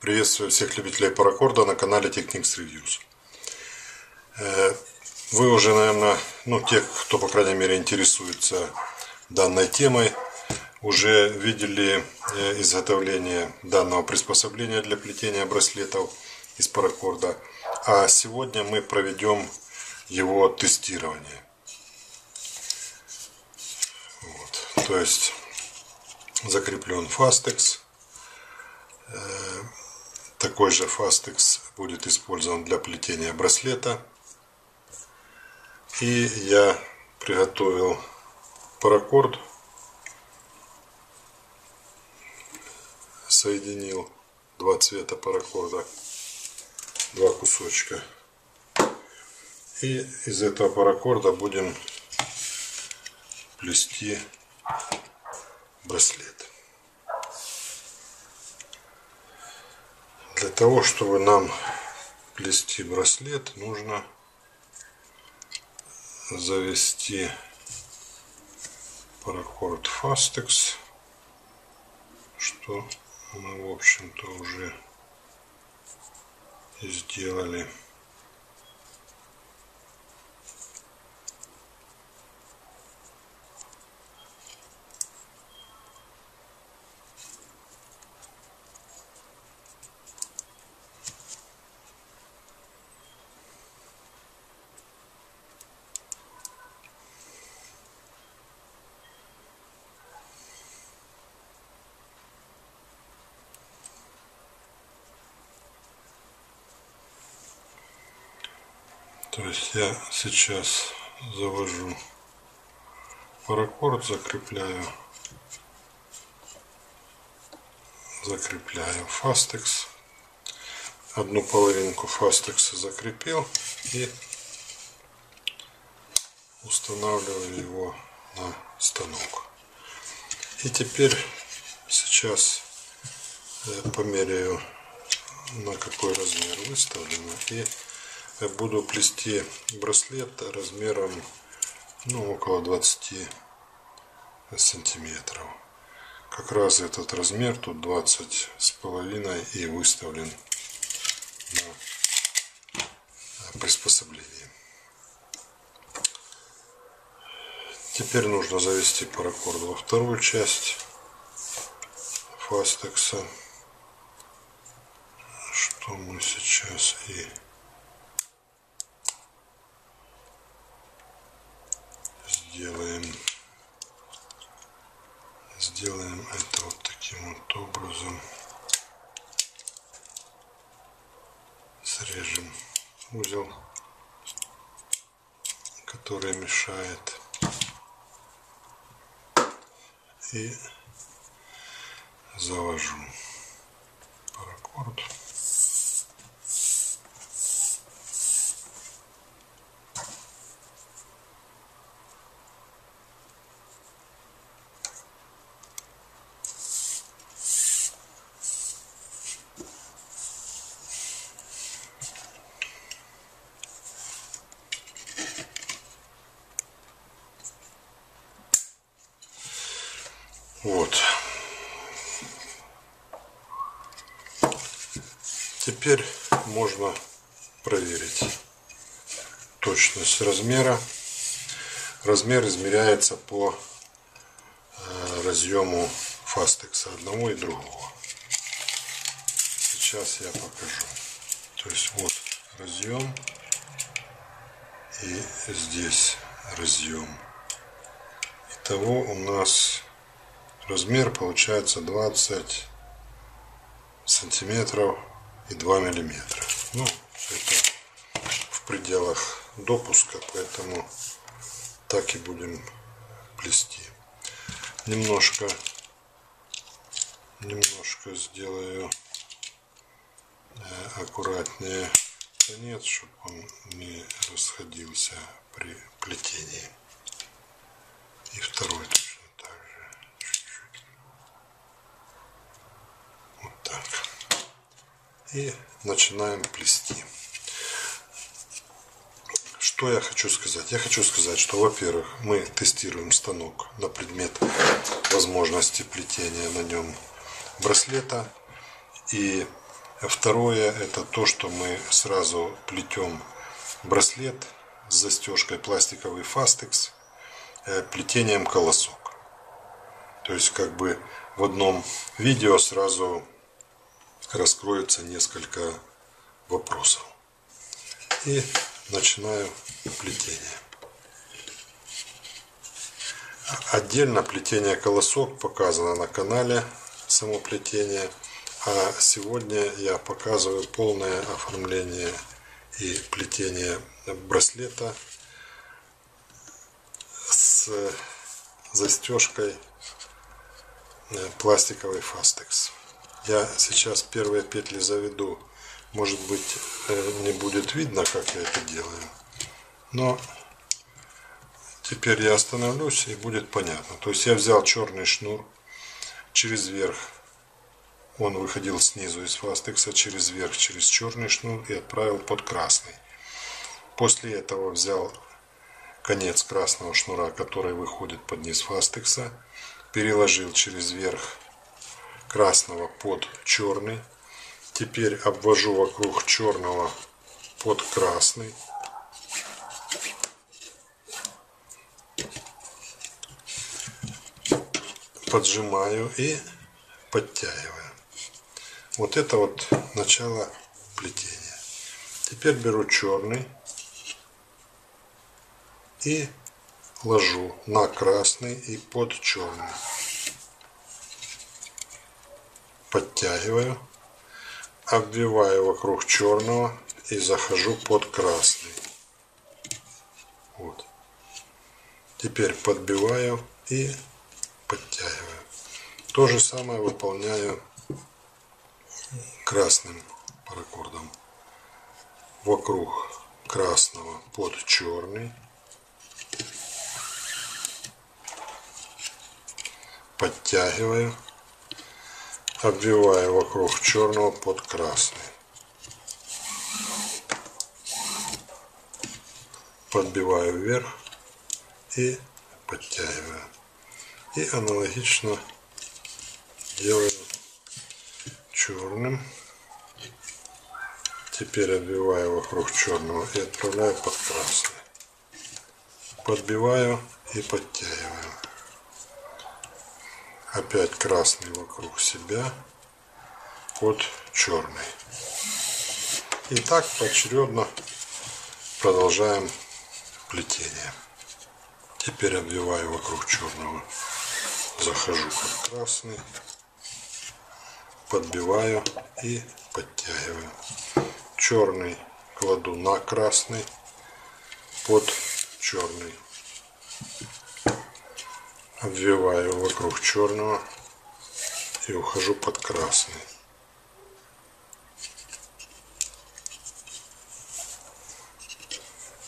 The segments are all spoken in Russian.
Приветствую всех любителей паракорда на канале Technics Reviews. Э, вы уже, наверное, ну, те, кто, по крайней мере, интересуется данной темой, уже видели э, изготовление данного приспособления для плетения браслетов из паракорда. А сегодня мы проведем его тестирование. Вот. То есть закреплен Fastex. Такой же Fastex будет использован для плетения браслета. И я приготовил паракорд. Соединил два цвета паракорда, два кусочка. И из этого паракорда будем плести браслет. Для того, чтобы нам плести браслет, нужно завести паракорд Fastex, что мы, в общем-то, уже сделали. То есть я сейчас завожу паракорд, закрепляю, закрепляю фастекс. Одну половинку фастекса закрепил и устанавливаю его на станок. И теперь сейчас померяю на какой размер выставлено и я буду плести браслет размером ну, около 20 сантиметров. Как раз этот размер, тут 20 с половиной и выставлен на приспособление. Теперь нужно завести паракорд во вторую часть фастекса, что мы сейчас и сделаем сделаем это вот таким вот образом. Срежем узел который мешает. И завожу паракорд Вот. Теперь можно проверить точность размера. Размер измеряется по э, разъему фастекса одного и другого. Сейчас я покажу. То есть вот разъем и здесь разъем. Итого у нас размер получается 20 сантиметров и 2 миллиметра. Ну, это в пределах допуска, поэтому так и будем плести. Немножко, немножко сделаю э, аккуратнее конец, чтобы он не расходился при плетении. И второй и начинаем плести. Что я хочу сказать? Я хочу сказать, что, во-первых, мы тестируем станок на предмет возможности плетения на нем браслета. И Второе это то, что мы сразу плетем браслет с застежкой пластиковый фастекс э, плетением колосок. То есть как бы в одном видео сразу раскроется несколько вопросов. И начинаю плетение. Отдельно плетение колосок показано на канале, само плетение. А сегодня я показываю полное оформление и плетение браслета с застежкой э, пластиковый фастекс. Я сейчас первые петли заведу. Может быть э, не будет видно, как я это делаю. Но Теперь я остановлюсь и будет понятно. То есть я взял черный шнур через верх. Он выходил снизу из фастекса через верх, через черный шнур и отправил под красный. После этого взял конец красного шнура, который выходит под низ фастекса, переложил через верх красного под черный. Теперь обвожу вокруг черного под красный. поджимаю и подтягиваю. Вот это вот начало плетения. Теперь беру черный и ложу на красный и под черный. Подтягиваю, обвиваю вокруг черного и захожу под красный. Вот. Теперь подбиваю и подтягиваю. То же самое выполняю красным паракордом. Вокруг красного под черный. Подтягиваю. Обвиваю вокруг черного под красный. Подбиваю вверх и подтягиваю. И аналогично делаем черным. Теперь обвиваю вокруг черного и отправляю под красный. Подбиваю и подтягиваю. Опять красный вокруг себя под черный. И так поочередно продолжаем плетение. Теперь обвиваю вокруг черного захожу под красный, подбиваю и подтягиваю. Черный кладу на красный, под черный. Обвиваю вокруг черного и ухожу под красный.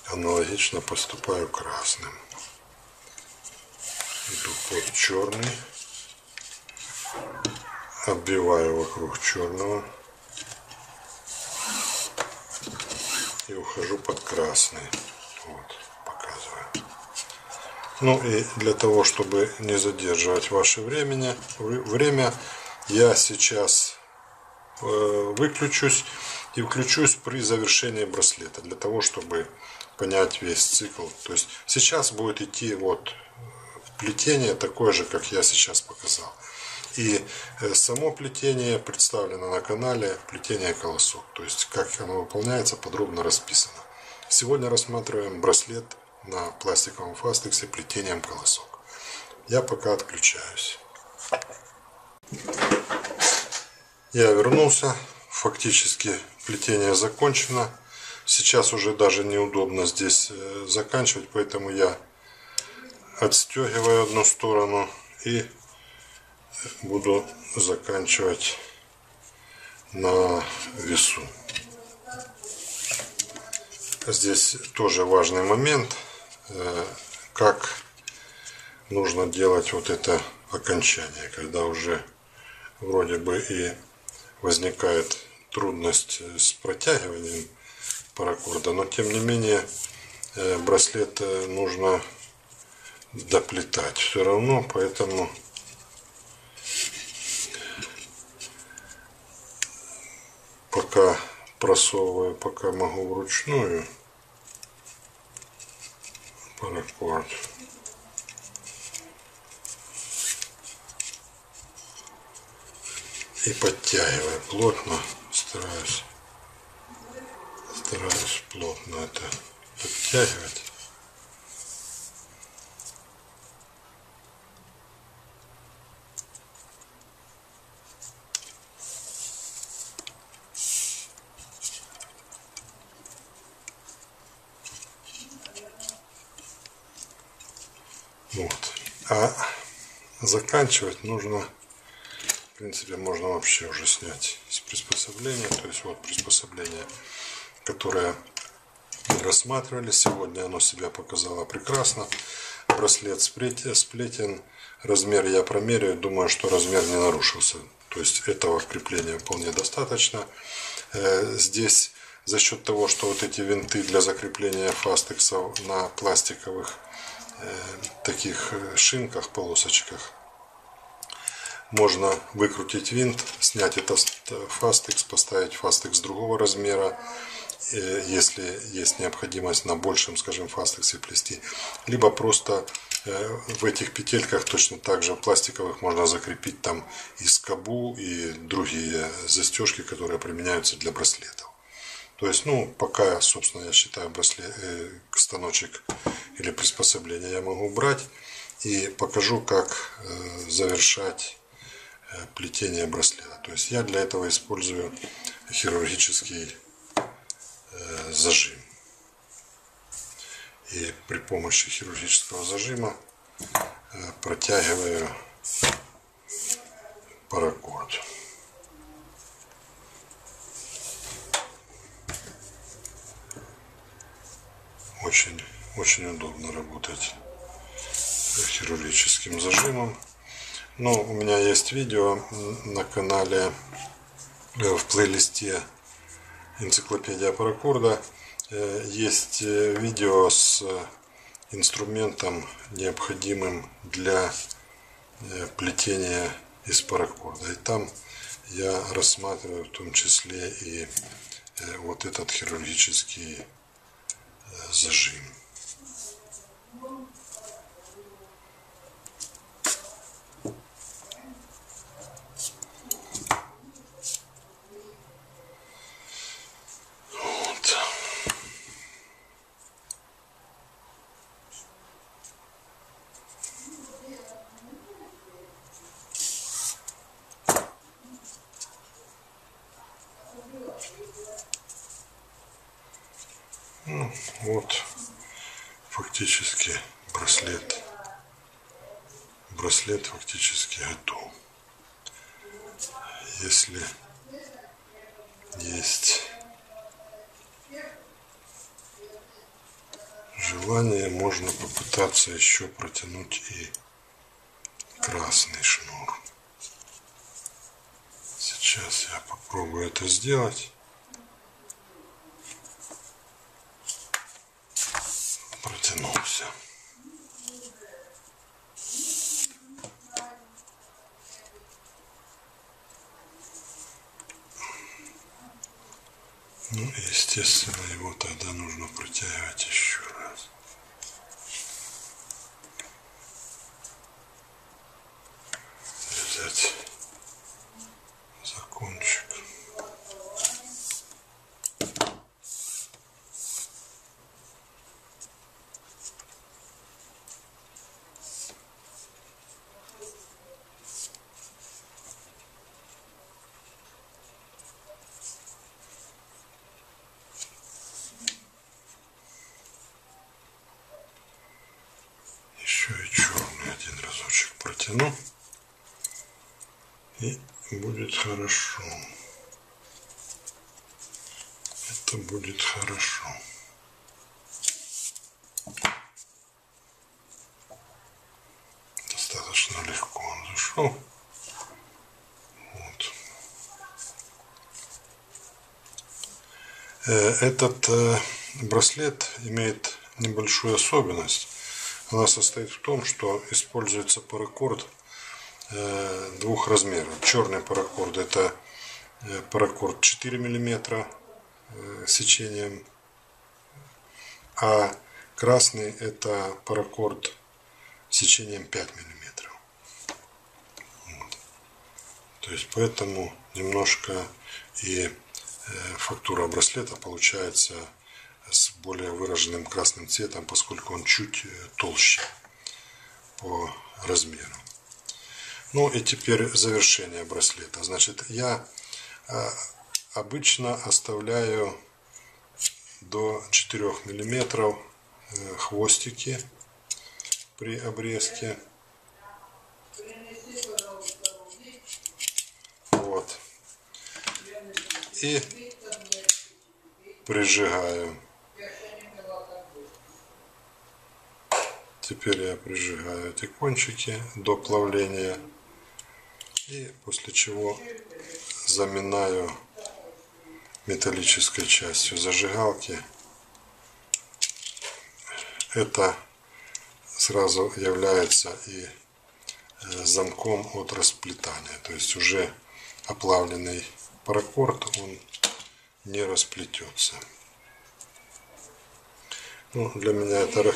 Аналогично поступаю красным иду под черный, оббиваю вокруг черного и ухожу под красный. Вот. Ну и для того, чтобы не задерживать ваше времени, время, я сейчас э, выключусь и включусь при завершении браслета, для того, чтобы понять весь цикл. То есть сейчас будет идти вот плетение такое же, как я сейчас показал. И э, само плетение представлено на канале плетение колосок. То есть, как оно выполняется, подробно расписано. Сегодня рассматриваем браслет на пластиковом фастексе плетением колосок. Я пока отключаюсь. Я вернулся. Фактически плетение закончено. Сейчас уже даже неудобно здесь э, заканчивать, поэтому я отстегиваю одну сторону и буду заканчивать на весу. Здесь тоже важный момент, как нужно делать вот это окончание, когда уже вроде бы и возникает трудность с протягиванием паракорда, но тем не менее э, браслет э, нужно доплетать все равно, поэтому пока просовываю, пока могу вручную паракорд. И подтягиваю плотно, стараюсь, стараюсь плотно это подтягивать. Вот. А заканчивать нужно, в принципе, можно вообще уже снять с приспособления. То есть вот приспособление, которое рассматривали сегодня, оно себя показало прекрасно. Браслет сплетен, размер я промеряю, думаю, что размер не нарушился. То есть этого крепления вполне достаточно. Э, здесь за счет того, что вот эти винты для закрепления фастексов на пластиковых Э, таких э, шинках, полосочках можно выкрутить винт, снять этот фастекс, поставить фастекс другого размера, э, если есть необходимость на большем, скажем, фастексе плести. Либо просто в этих петельках точно так же пластиковых можно закрепить там и скобу, и другие застежки, которые применяются для браслетов. То есть, ну, пока, собственно, я считаю браслет, э, станочек или приспособление я могу брать и покажу, как э, завершать э, плетение браслета. То есть я для этого использую хирургический э, зажим. И при помощи хирургического зажима э, протягиваю паракорд. Очень, очень удобно работать хирургическим зажимом. Но у меня есть видео на канале э, в плейлисте энциклопедия паракорда. Э, есть э, видео с инструментом, необходимым для плетения из паракорда. И там я рассматриваю в том числе и вот этот хирургический зажим. Ну, вот фактически браслет. Браслет фактически готов. Если есть желание можно попытаться еще протянуть и красный шнур. Сейчас я попробую это сделать протянулся. Ну, естественно, его тогда нужно протягивать еще раз. Взять закончик. еще и черный один разочек протяну и будет хорошо. Это будет хорошо. Достаточно легко он зашел. Вот. Э, этот э, браслет имеет небольшую особенность. Она состоит в том, что используется паракорд двух размеров. Черный паракорд это э, паракорд 4 мм сечением, а красный это паракорд сечением 5 мм. То есть поэтому немножко и фактура браслета получается с более выраженным красным цветом, поскольку он чуть толще по размеру. Ну и теперь завершение браслета. Значит, я а, обычно оставляю до 4 миллиметров э, хвостики при обрезке. Вот. И прижигаю. Теперь я прижигаю эти кончики до плавления. И после чего заминаю металлической частью зажигалки. Это сразу является и э, замком от расплетания. То есть уже оплавленный паракорд, он не расплетется. Ну, для меня это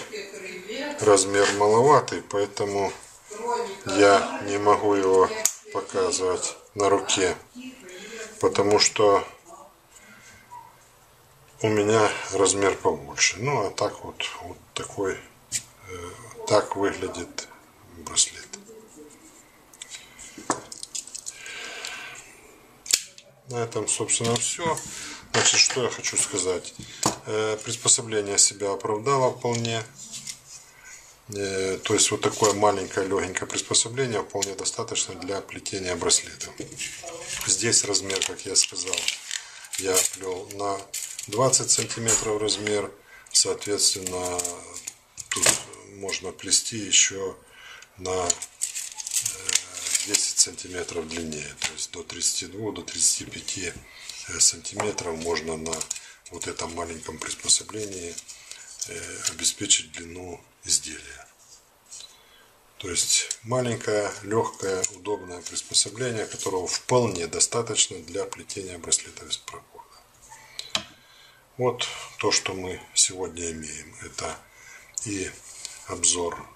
размер маловатый, поэтому я не могу его показывать на руке, потому что у меня размер побольше. Ну, а так вот, вот такой, э, так выглядит браслет. На этом, собственно, все. Значит, что я хочу сказать. Э, приспособление себя оправдало вполне. Э, то есть вот такое маленькое легенькое приспособление вполне достаточно для плетения браслета. Здесь размер, как я сказал, я плел на 20 сантиметров размер. Соответственно, тут можно плести еще на 10 э, сантиметров длиннее. То есть до 32, до 35 сантиметров можно на вот этом маленьком приспособлении э, обеспечить длину изделия. То есть маленькое, легкое, удобное приспособление, которого вполне достаточно для плетения браслета без прокорда. Вот то, что мы сегодня имеем. Это и обзор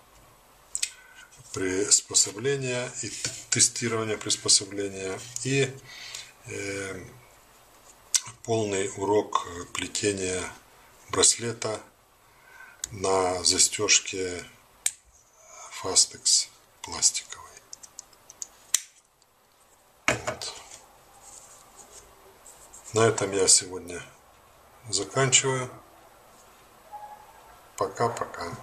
приспособления, и тестирование приспособления, и э, полный урок плетения браслета на застежке Fastex пластиковой. Вот. На этом я сегодня заканчиваю. Пока-пока.